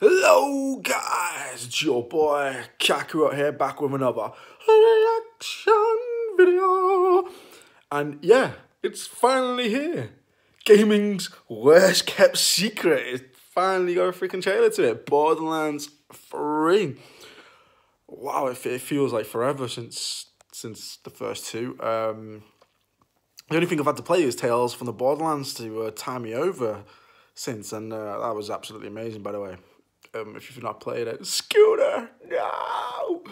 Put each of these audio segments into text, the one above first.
Hello guys, it's your boy Kakarot here back with another reaction video. And yeah, it's finally here. Gaming's worst kept secret. It finally got a freaking trailer to it. Borderlands 3. Wow, it, it feels like forever since since the first two. Um, the only thing I've had to play is Tales from the Borderlands to uh, tie me over since, and uh, that was absolutely amazing, by the way. Um, if you've not played it, Scooter, no!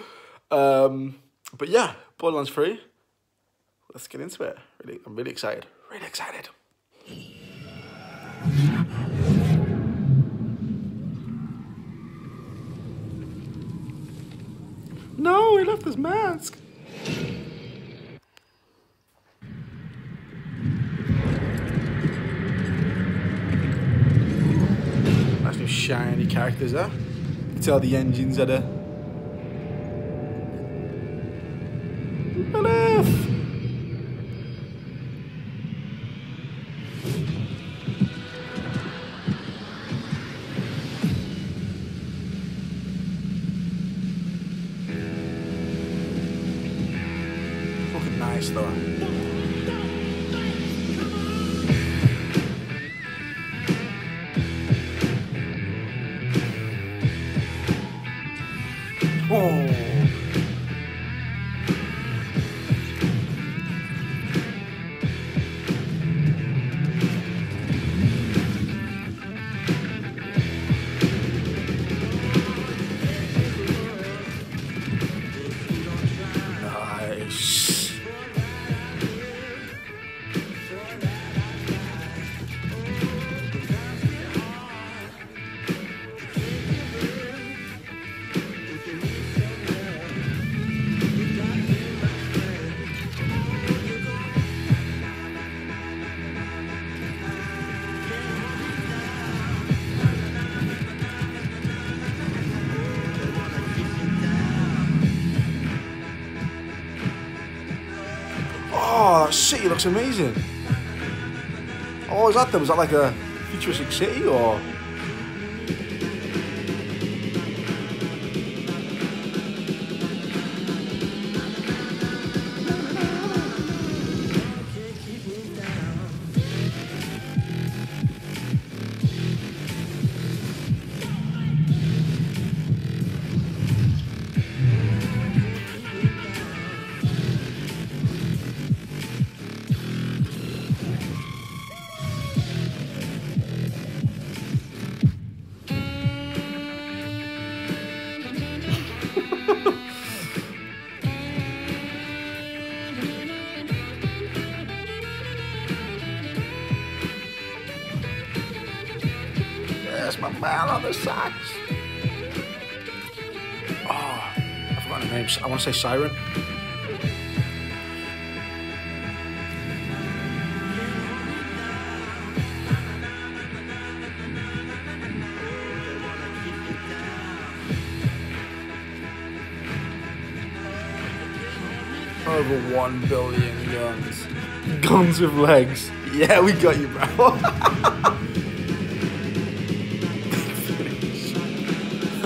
Um, but yeah, Borderlands 3. Let's get into it. Really, I'm really excited. Really excited. No, he left his mask. Nice new shiny characters there. You can tell the engines are there. Enough! Looking nice though. Oh. Oh, that city looks amazing. Oh, is that then? Was that like a futuristic city or? My man on the sax. Oh, I forgot her name. I want to say Siren. Over one billion guns. Guns with legs. Yeah, we got you, bro.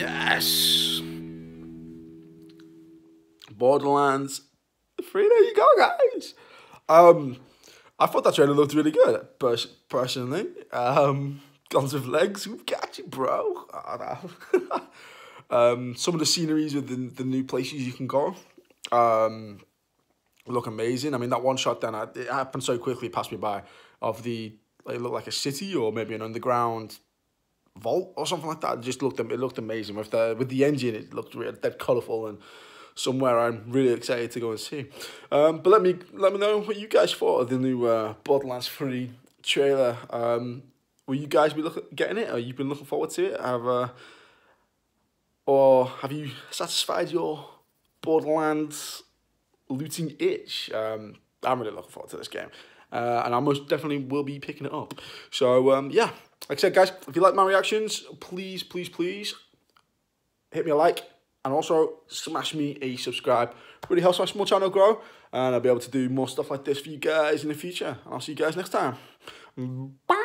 Yes. Borderlands 3, there you go, guys. Um, I thought that trailer looked really good, pers- personally. Um, guns with legs, we've got you, bro. Um, some of the sceneries with the, the new places you can go um, look amazing. I mean, that one shot then, it happened so quickly, passed me by, of the, it looked like a city or maybe an underground vault or something like that. It just looked it looked amazing with the with the engine. It looked really dead colourful and somewhere I'm really excited to go and see. Um, but let me let me know what you guys thought of the new uh, Borderlands Three trailer. Um, will you guys be looking getting it? Or you been looking forward to it? Have uh, or have you satisfied your Borderlands looting itch? Um, I'm really looking forward to this game. Uh, and I most definitely will be picking it up. So, um, yeah. Like I said, guys, if you like my reactions, please, please, please hit me a like and also smash me a subscribe. really helps my small channel grow and I'll be able to do more stuff like this for you guys in the future. And I'll see you guys next time. Bye!